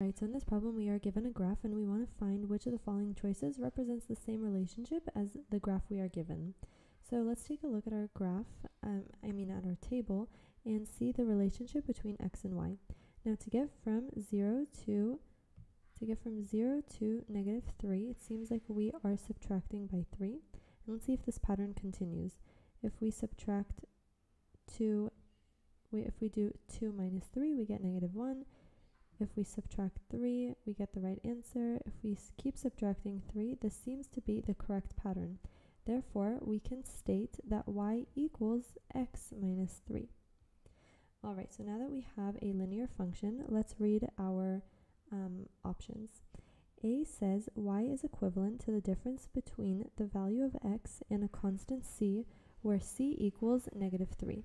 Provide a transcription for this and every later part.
Right, so in this problem we are given a graph and we want to find which of the following choices represents the same relationship as the graph we are given. So let's take a look at our graph, um, I mean at our table, and see the relationship between x and y. Now to get from 0 to to get from 0 to negative 3, it seems like we are subtracting by 3. And let's see if this pattern continues. If we subtract 2, we, if we do 2 minus 3, we get negative 1. If we subtract 3, we get the right answer. If we keep subtracting 3, this seems to be the correct pattern. Therefore, we can state that y equals x minus 3. Alright, so now that we have a linear function, let's read our um, options. A says y is equivalent to the difference between the value of x and a constant c, where c equals negative 3.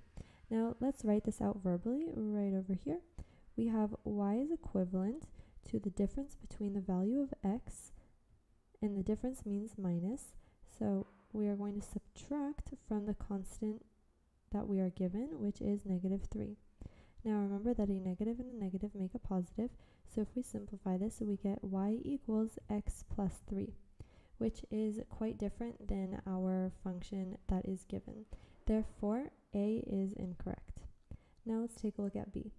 Now let's write this out verbally right over here we have y is equivalent to the difference between the value of x and the difference means minus. So we are going to subtract from the constant that we are given, which is negative 3. Now remember that a negative and a negative make a positive, so if we simplify this, we get y equals x plus 3, which is quite different than our function that is given. Therefore, A is incorrect. Now let's take a look at B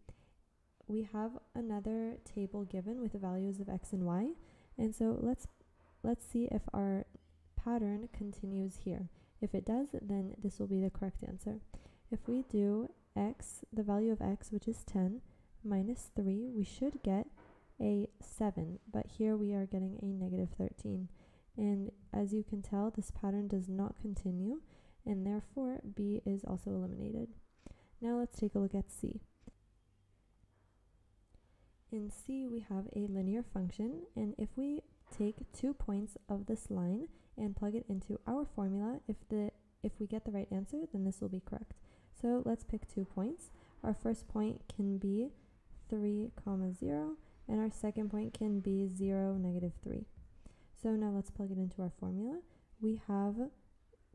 we have another table given with the values of x and y. And so let's let's see if our pattern continues here. If it does, then this will be the correct answer. If we do x, the value of x, which is 10, minus 3, we should get a 7, but here we are getting a negative 13. And as you can tell, this pattern does not continue, and therefore B is also eliminated. Now let's take a look at C. In C, we have a linear function, and if we take two points of this line and plug it into our formula, if the if we get the right answer, then this will be correct. So let's pick two points. Our first point can be 3 comma 0, and our second point can be 0, negative 3. So now let's plug it into our formula. We have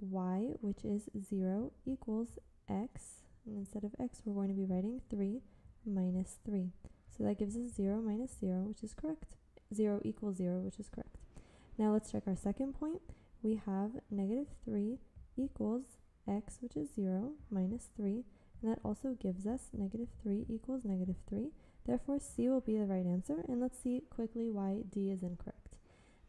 y, which is 0, equals x, and instead of x, we're going to be writing 3 minus 3. So that gives us 0 minus 0, which is correct. 0 equals 0, which is correct. Now let's check our second point. We have negative 3 equals x, which is 0, minus 3, and that also gives us negative 3 equals negative 3. Therefore, C will be the right answer, and let's see quickly why D is incorrect.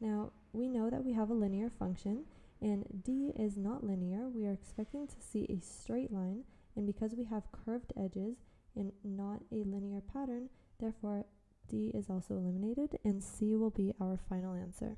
Now, we know that we have a linear function, and D is not linear. We are expecting to see a straight line, and because we have curved edges and not a linear pattern, Therefore, D is also eliminated and C will be our final answer.